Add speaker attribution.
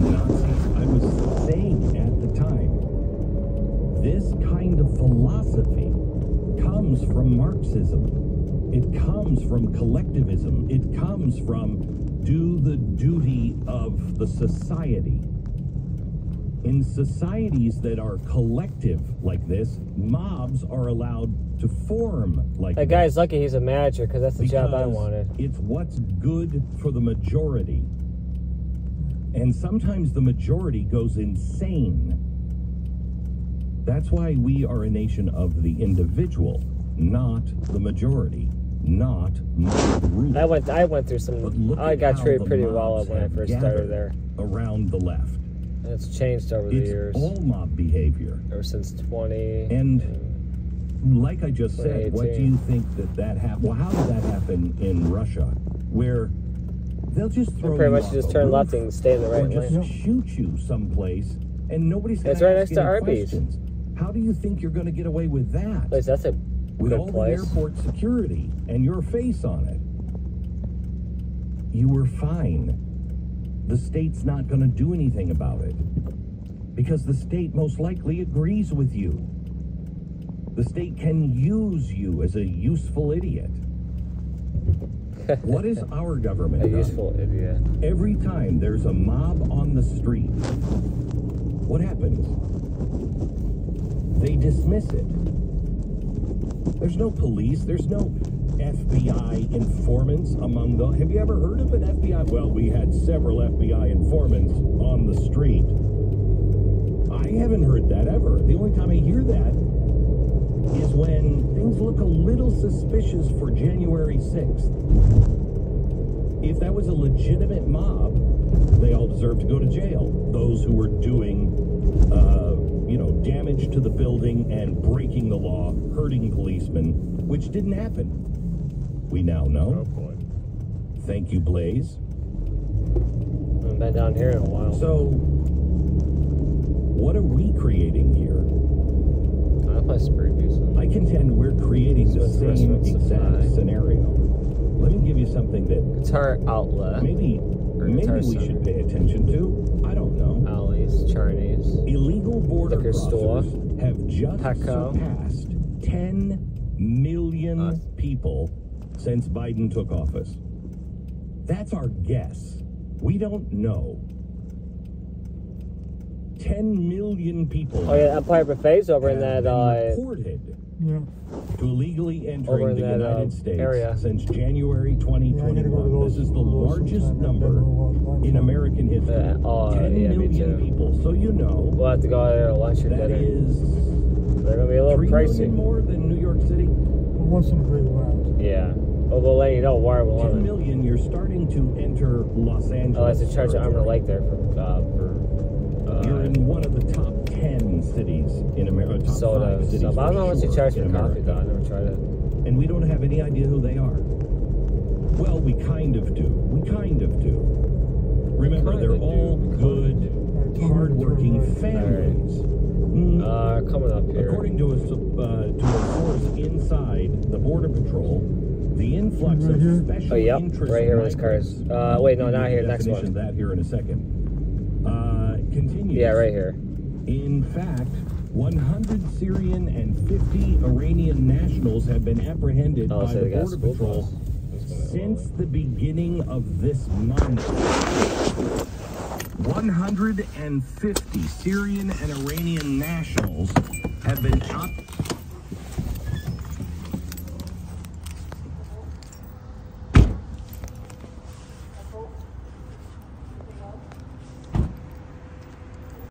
Speaker 1: I was saying at the time, this kind of philosophy comes from Marxism. It comes from collectivism. It comes from do the duty of the society. In societies that are collective like this, mobs are allowed to form like
Speaker 2: That guy's lucky he's a manager because that's the job I wanted.
Speaker 1: It's what's good for the majority. And sometimes the majority goes insane. That's why we are a nation of the individual, not the majority, not rule.
Speaker 2: I went I went through some. I got treated pretty well when I first started there.
Speaker 1: Around the left.
Speaker 2: And it's changed over the
Speaker 1: It's
Speaker 2: years.
Speaker 1: all mob behavior.
Speaker 2: Ever since 20.
Speaker 1: And like I just said, what do you think that that happened? Well, how did that happen in Russia, where they'll just throw
Speaker 2: pretty
Speaker 1: you
Speaker 2: much just turn left and stay in the right
Speaker 1: or just
Speaker 2: lane.
Speaker 1: shoot you someplace, and nobody's going
Speaker 2: It's right next to Arby's.
Speaker 1: questions. How do you think you're going to get away with that?
Speaker 2: At least that's a
Speaker 1: with all
Speaker 2: place.
Speaker 1: the airport security and your face on it. You were fine. The state's not going to do anything about it because the state most likely agrees with you. The state can use you as a useful idiot. What is our government
Speaker 2: a
Speaker 1: done?
Speaker 2: useful idiot.
Speaker 1: Every time there's a mob on the street, what happens? They dismiss it. There's no police, there's no FBI informants among the. Have you ever heard of an FBI? Well, we had several FBI informants on the street. I haven't heard that ever. The only time I hear that is when things look a little suspicious for January 6th. If that was a legitimate mob, they all deserve to go to jail. Those who were doing, uh, you know, damage to the building and breaking the law, hurting policemen, which didn't happen. We now know.
Speaker 2: boy.
Speaker 1: Thank you, Blaze.
Speaker 2: I haven't been down here in a while.
Speaker 1: So, what are we creating here?
Speaker 2: Place is.
Speaker 1: I contend we're creating the same exact scenario. Let me give you something that
Speaker 2: Guitar outlet.
Speaker 1: maybe maybe we
Speaker 2: Center.
Speaker 1: should pay attention to. I don't know.
Speaker 2: Alleys, Chinese.
Speaker 1: Illegal border
Speaker 2: Liquor store.
Speaker 1: have just
Speaker 2: Petco.
Speaker 1: surpassed 10 million
Speaker 2: Uh.
Speaker 1: people since Biden took office. That's our guess. We don't know. 10 million people
Speaker 2: Oh yeah, Empire Buffet's over in that uh
Speaker 1: reported
Speaker 3: Yeah.
Speaker 1: to illegally entering the
Speaker 2: that,
Speaker 1: United
Speaker 2: uh,
Speaker 1: States
Speaker 2: area.
Speaker 1: since January
Speaker 3: Yeah, go
Speaker 1: 2021.
Speaker 3: those.
Speaker 1: this is the
Speaker 3: one of those
Speaker 1: largest number
Speaker 3: never walked by
Speaker 1: in. American history.
Speaker 2: Yeah, oh,
Speaker 1: 10
Speaker 2: yeah,
Speaker 1: million people. So you know
Speaker 2: we'll have to go there to lunch or
Speaker 1: that
Speaker 2: dinner.
Speaker 1: is
Speaker 2: They're gonna be a little
Speaker 1: three million
Speaker 2: pricey.
Speaker 1: more than New York City.
Speaker 3: But once in a great while.
Speaker 2: Yeah. But we'll let you know where we'll
Speaker 1: 10
Speaker 2: want
Speaker 1: million. You're starting to enter Los Angeles.
Speaker 2: Oh, that's a charge at Armor
Speaker 1: territory.
Speaker 2: Lake there for uh for
Speaker 1: You're in one of the top 10 cities in America. Top
Speaker 2: soda
Speaker 1: five cities
Speaker 2: stuff. I don't know how much
Speaker 1: for
Speaker 2: they
Speaker 1: sure
Speaker 2: charge
Speaker 1: in
Speaker 2: for coffee
Speaker 1: America.
Speaker 2: though. I never tried it.
Speaker 1: and we don't have any idea who they are. Well, we kind of do. We kind of do. Remember, they're
Speaker 2: do.
Speaker 1: all good, hardworking
Speaker 3: Right.
Speaker 1: families. Mm,
Speaker 2: Uh coming up here.
Speaker 1: According to a, uh, to a source inside the Border Patrol, the influx
Speaker 3: Right
Speaker 1: of
Speaker 3: here?
Speaker 1: special
Speaker 2: Oh, yep,
Speaker 1: interest
Speaker 2: right here where this car is. Uh, wait, no, not here,
Speaker 1: the
Speaker 2: next one.
Speaker 1: That here in a second.
Speaker 2: Yeah, right here.
Speaker 1: In fact, 100 Syrian and 50 Iranian nationals have been apprehended
Speaker 2: Oh,
Speaker 1: by
Speaker 2: so
Speaker 1: the Border Patrol. Since the beginning of this month. 150 Syrian and Iranian nationals have been up,